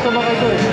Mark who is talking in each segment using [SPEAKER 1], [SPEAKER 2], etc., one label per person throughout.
[SPEAKER 1] ストマがい
[SPEAKER 2] そうです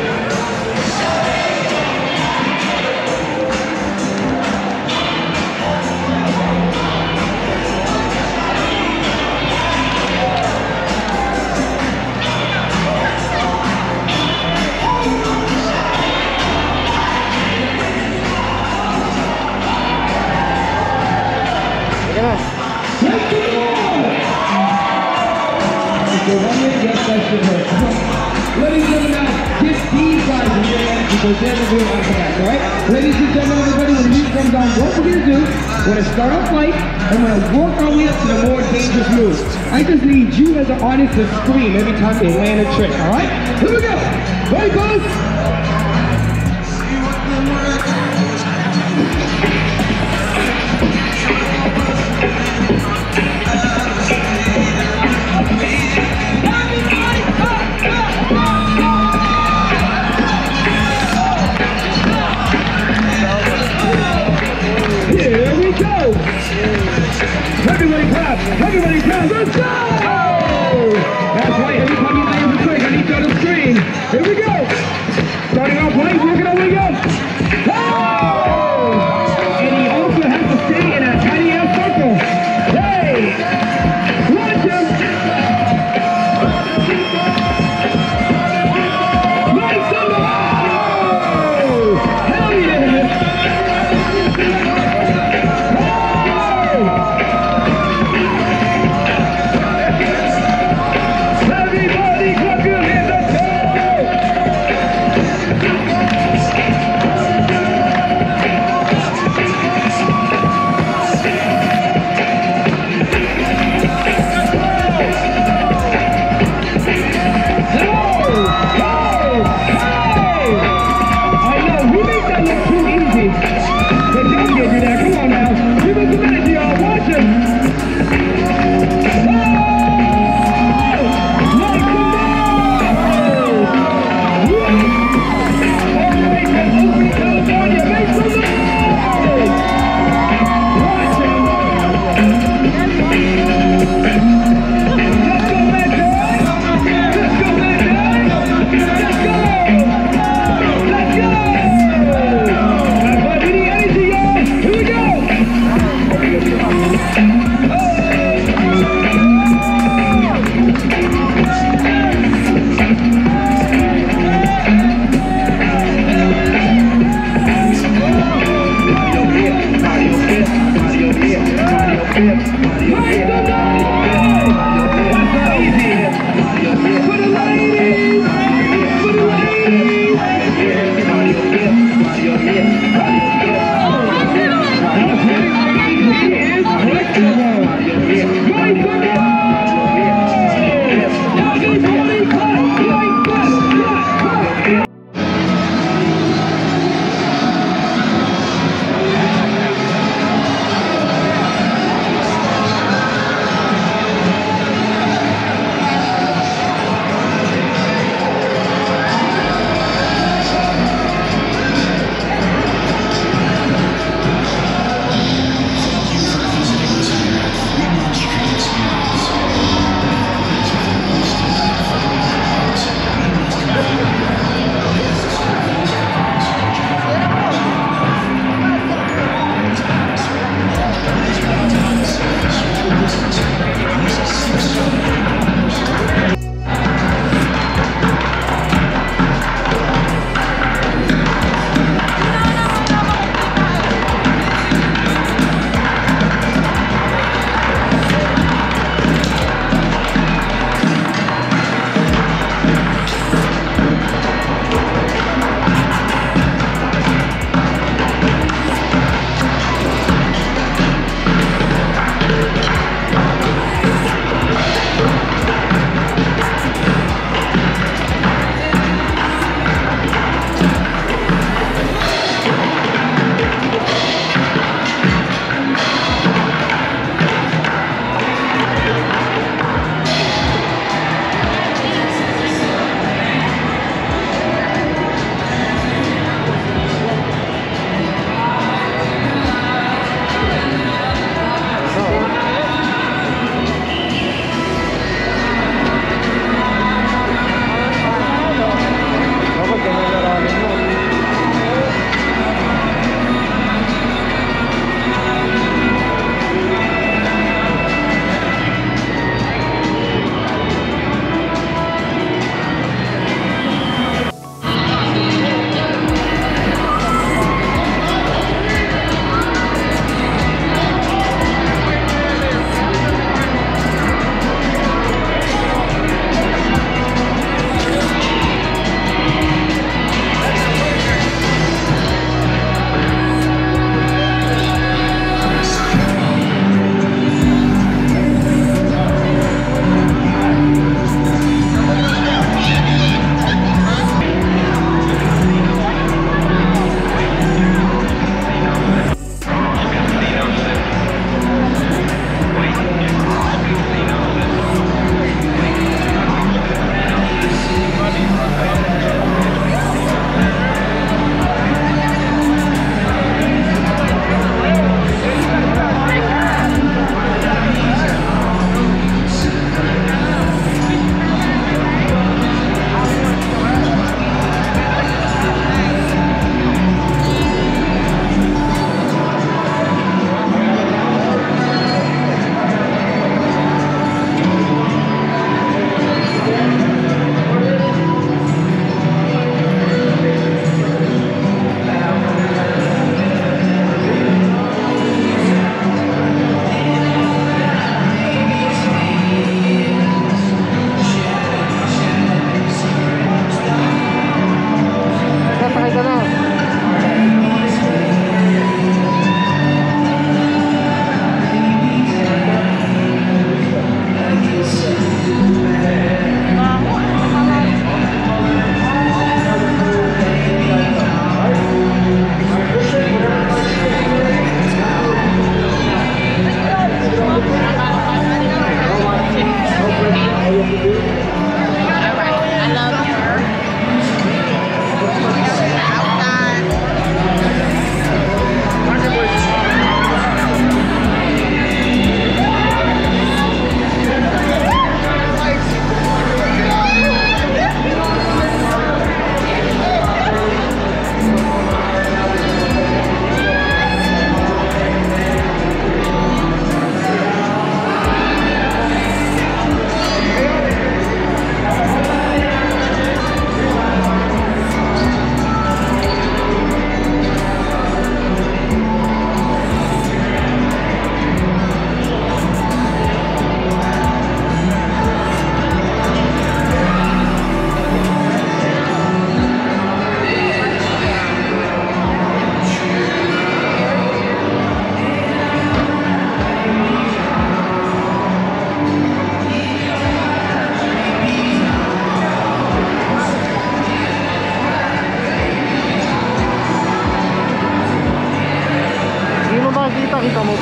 [SPEAKER 2] ご覧になってください。Ladies and gentlemen, get these guys your hands because they're the real alphabet, all right? Ladies and gentlemen, everybody, when the music comes on, what we're going to do, we're going to start off light, and we're going to work our way up to the more dangerous moves. I just need you as an audience to scream every time they land a trick, all right? Here we go. Ready, folks? Everybody. Everybody clap. Let's go. That's right. Every time you land a trick, need you to scream. Here we go. Starting off light,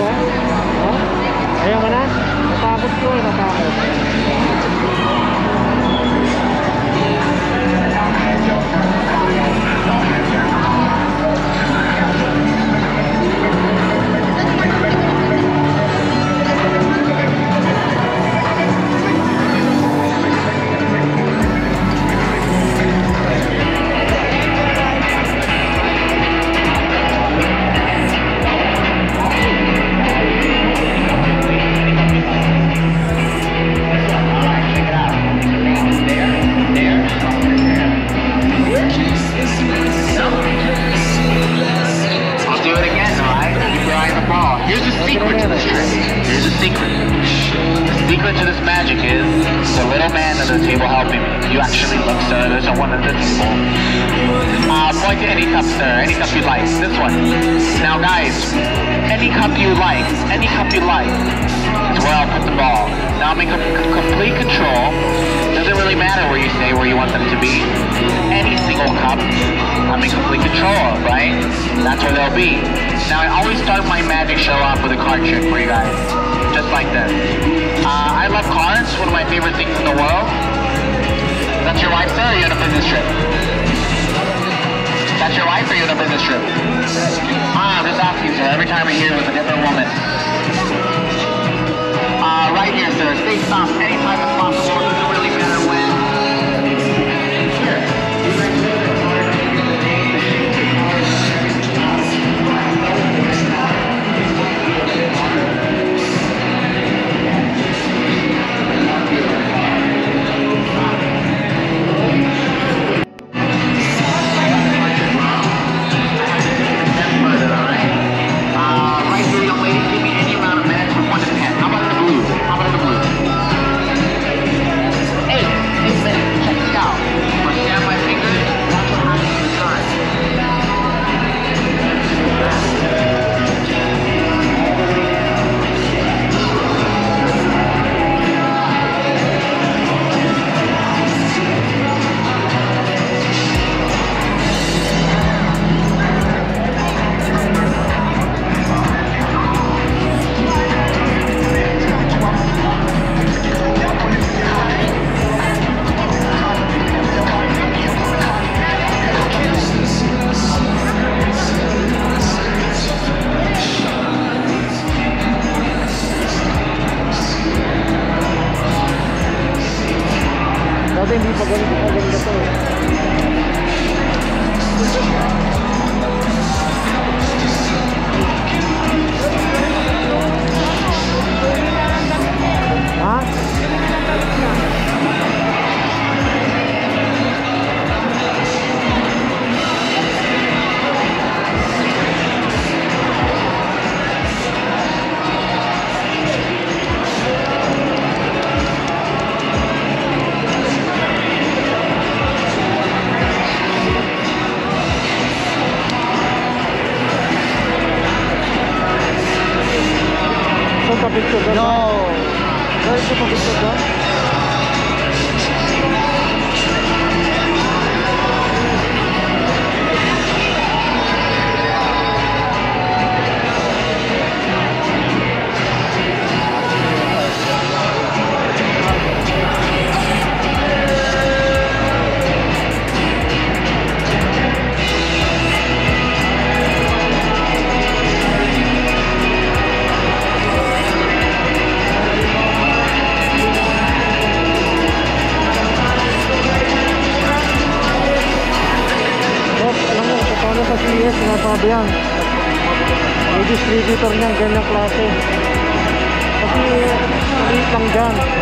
[SPEAKER 2] oh. oh.
[SPEAKER 3] Ayaw mo na? Natapos ko, natapos. Secret to this magic is the little man at the table helping me. You actually look, sir. There's no one at the table. Uh, point to any cup, sir. Any cup you like. This one. Now, guys, any cup you like, any cup you like, is where I'll put the ball. Now I'm in com- complete control. Doesn't really matter where you say where you want them to be. Any single cup, I'm in complete control of, right? That's where they'll be. Now I always start my magic show off with a card trick for you guys. Just like this. Uh, I love cards, one of my favorite things in the world. That's your wife, sir, or you on a business trip? That's your wife or you on a business trip? Ah, I'm just asking, sir. Every time I hear it with a different woman. Uh, right here, sir. Stay stopped anytime it's possible.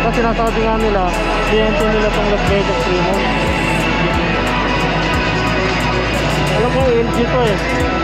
[SPEAKER 1] Kasi sinasabi nga nila, kliyente nila tong Las Vegas Premium. Alam ko, LG to eh.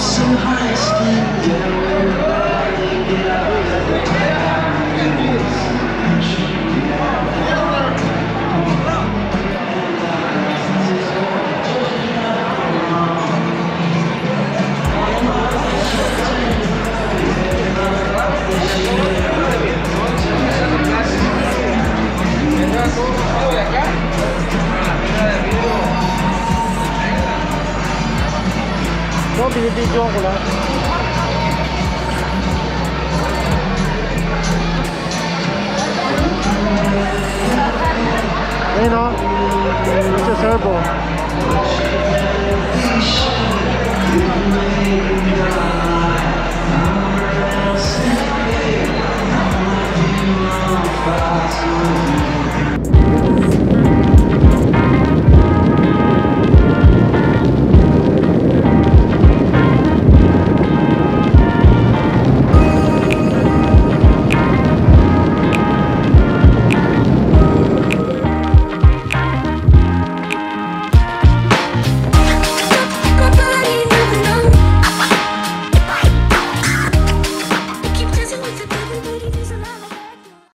[SPEAKER 4] so
[SPEAKER 1] high,
[SPEAKER 4] still